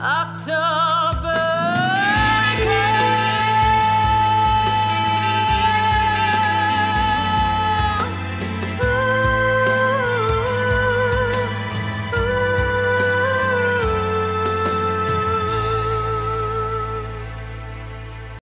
October.